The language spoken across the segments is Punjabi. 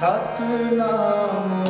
Satnam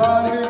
Father.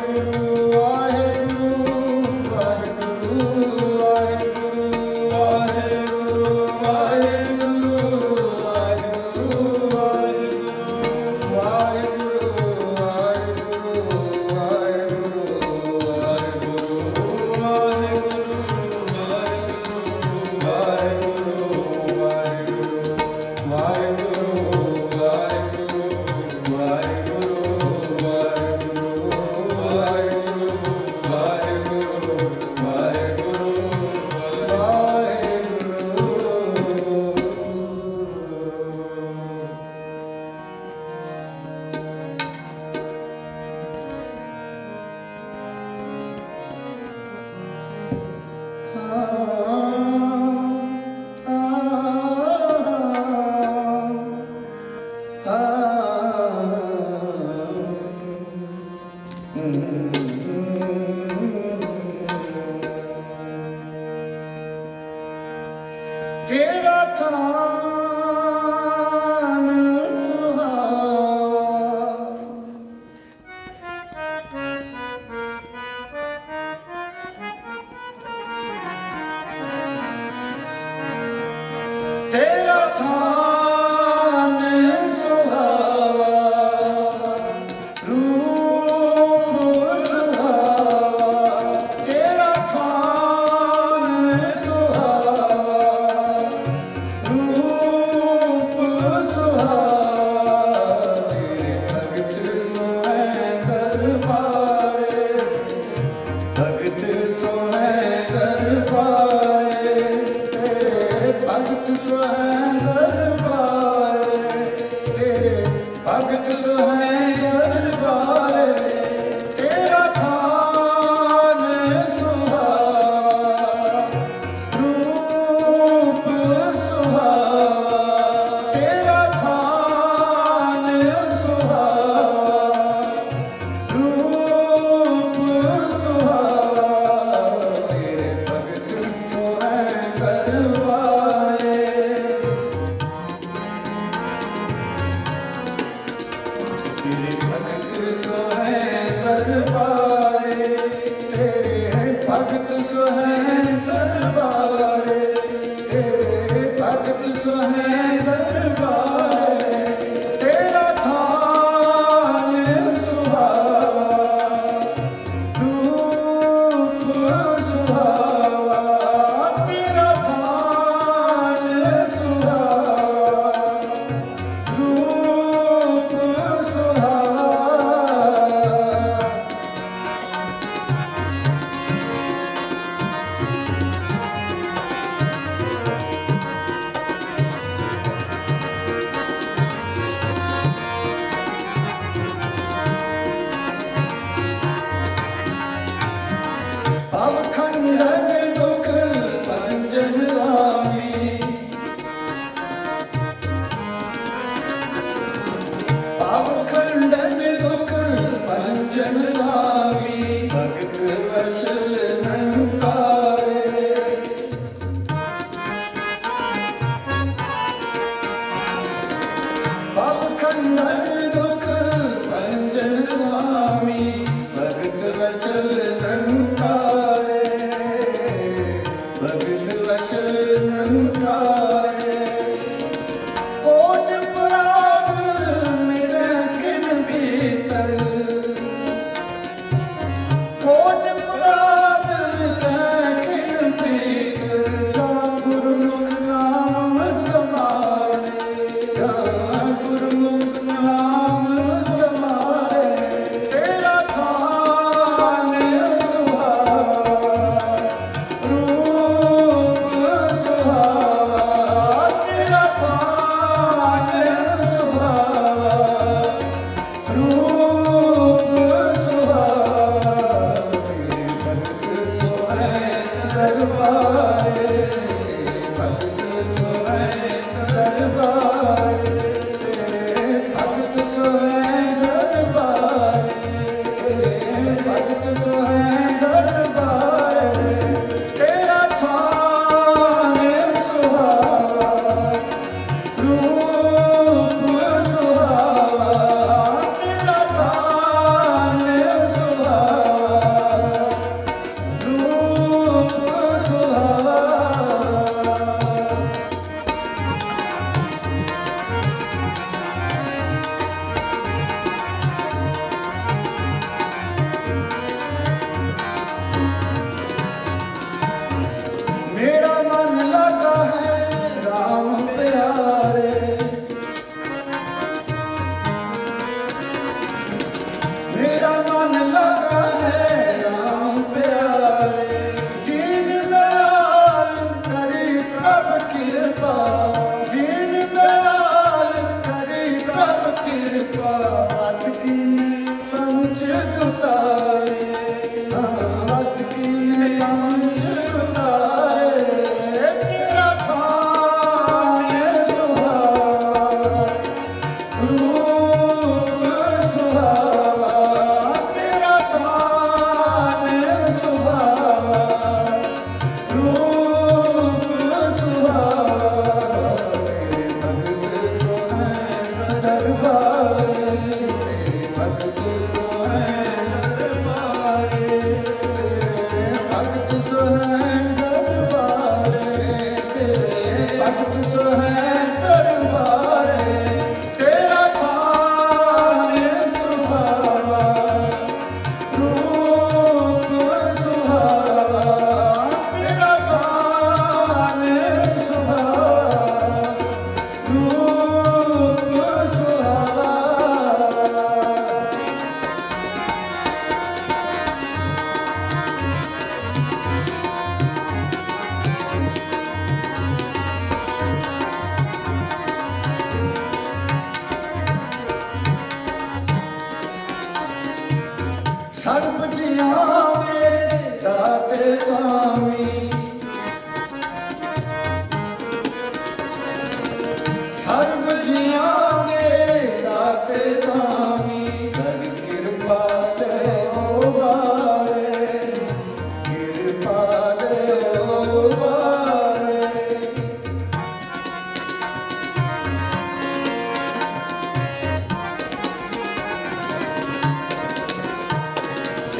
Tera Tha.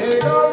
Hey, go.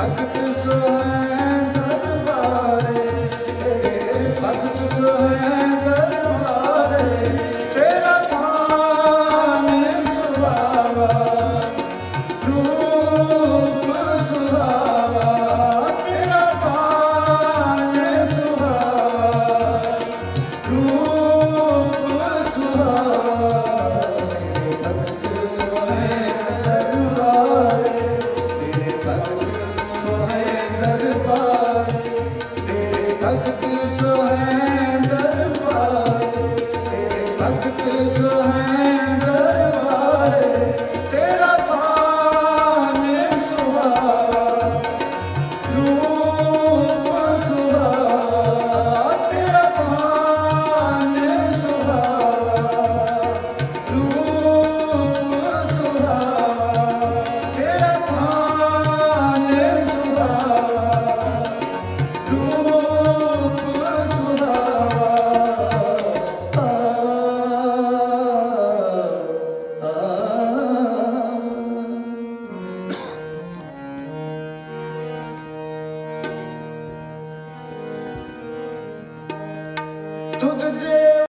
あん。